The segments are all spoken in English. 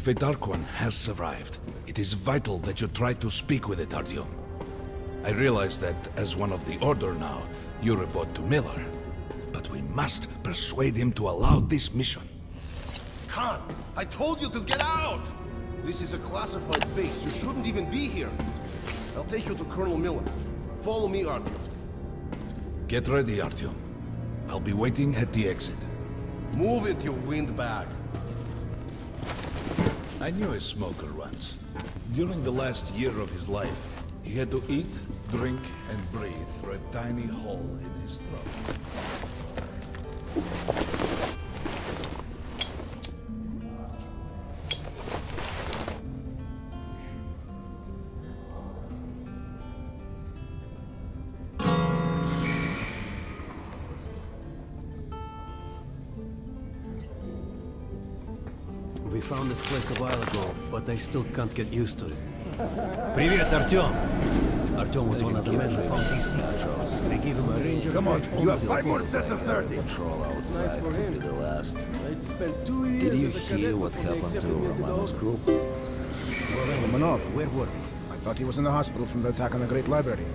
If a Dark One has survived, it is vital that you try to speak with it, Artyom. I realize that as one of the Order now, you report to Miller. But we must persuade him to allow this mission. Khan, I told you to get out! This is a classified base. You shouldn't even be here. I'll take you to Colonel Miller. Follow me, Artyom. Get ready, Artyom. I'll be waiting at the exit. Move it, you windbag. I knew a smoker once. During the last year of his life, he had to eat, drink, and breathe through a tiny hole in his throat. found this place a while ago, but I still can't get used to it. Привет, Артем! Артем was one of the men who found these seats. They gave him a ranger Come on, you have five more sets of 30. Patrol outside for could him. be the last. I had to spend two years Did you as a hear cadet what before they happened to accepted me at the Romanov's door. group? Romanov, where were we? I thought he was in the hospital from the attack on the Great Library.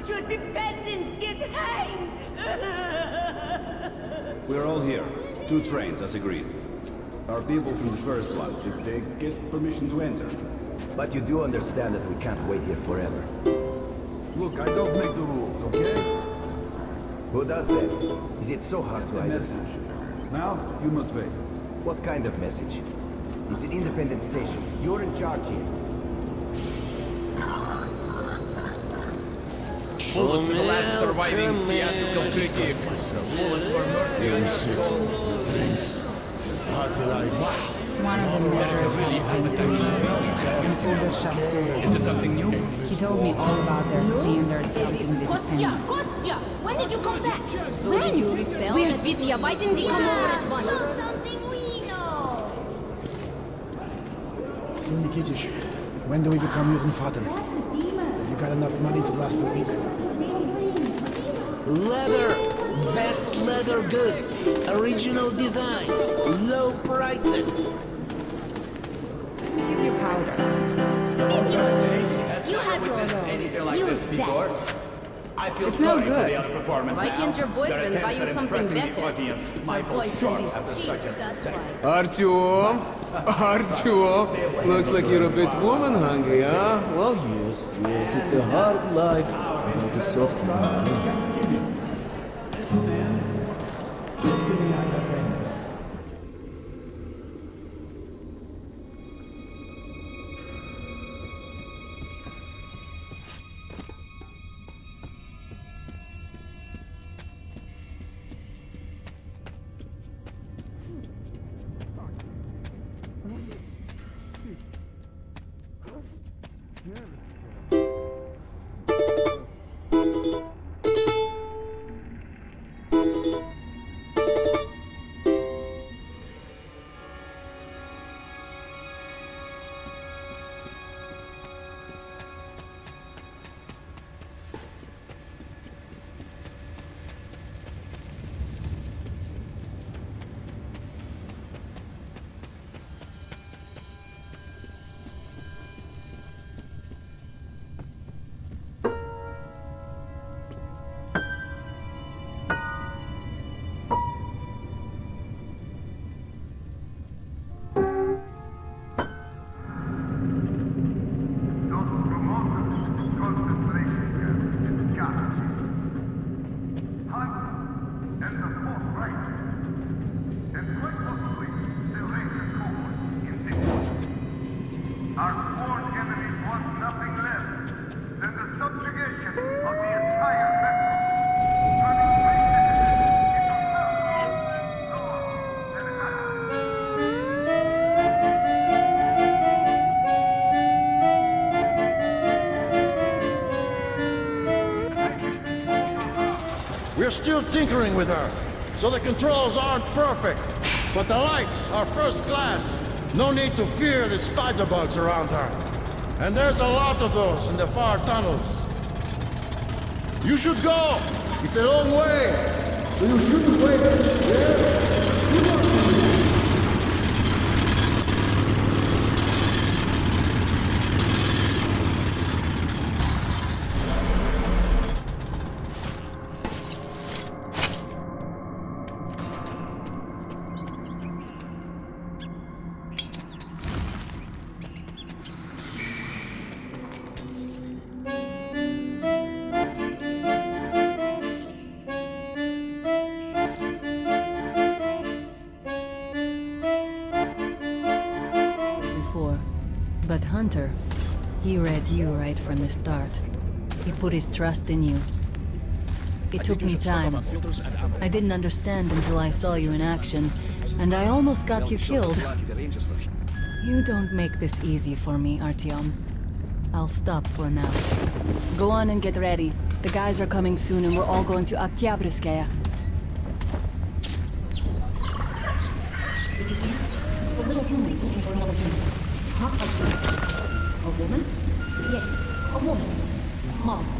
But your dependents get hanged. We're all here. Two trains, as agreed. Our people from the first one, did they get permission to enter? But you do understand that we can't wait here forever. Look, I don't make the rules, okay? Who does that? Is it so hard to The identify? message. Now, you must wait. What kind of message? It's an independent station. You're in charge here. Oh, bullets for the last surviving theatrical critic. Bullets for mercy. One of the members an older chef Is it something new? He told me all about their standards helping the Kostya, defendants. Kostya, when did you come back? When? You Where's Vitya? Why didn't he come over at once? Show something we know. So, Nikitich, when do we become your father? Have you got enough money to last a week? Leather goods! Original designs! Low prices! Use your powder. You have your own. Use that. I feel It's no sorry for good. the other performance Why can't your boyfriend buy you something better? My might fall boyfriend short is after cheap, such a that's why. Artyom? Artyom? Looks like you're a bit woman hungry, huh? Well, yes, yes, it's a hard life without a soft man. Our We're still tinkering with her, so the controls aren't perfect. But the lights are first class. No need to fear the spider bugs around her. And there's a lot of those in the far tunnels. You should go. It's a long way. So you shouldn't wait. Yeah? But Hunter, he read you right from the start. He put his trust in you. It took me time. I didn't understand until I saw you in action, and I almost got you killed. You don't make this easy for me, Artyom. I'll stop for now. Go on and get ready. The guys are coming soon and we're all going to Oktyabrskaya. Did you see? A little human is looking for another human. Not like you. A woman? Yes, a woman. Mother.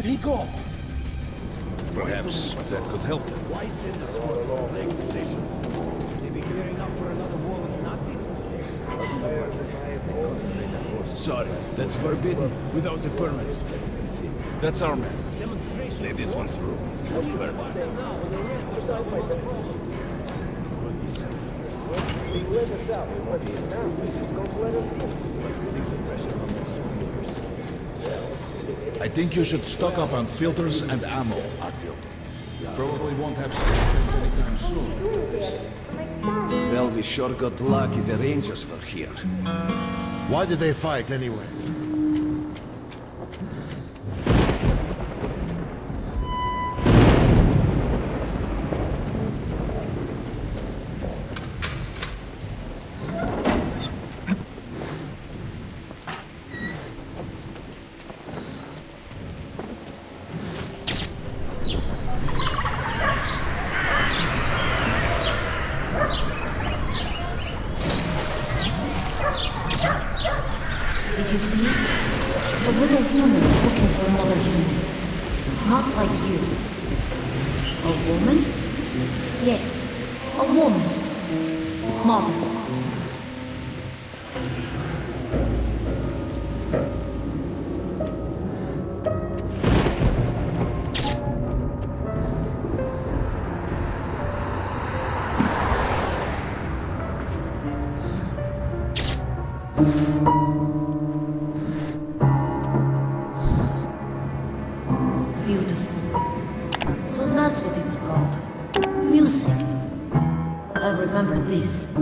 could he go? Perhaps that could help them. Why send the squad to the next station? They be gearing up for another war with the Nazis? Doesn't look like it. They concentrate their forces. Sorry, that's forbidden without the permit. That's our man. Demonstration. Lay this one through. I think you should stock up on filters and ammo, Artyom. You probably won't have such a chance anytime soon after this. Well, we sure got lucky the Rangers were here. Why did they fight anyway? Did you see? The little human is looking for another human. Not like you. A woman? Yes, a woman. Mother. So that's what it's called. Music. I remember this.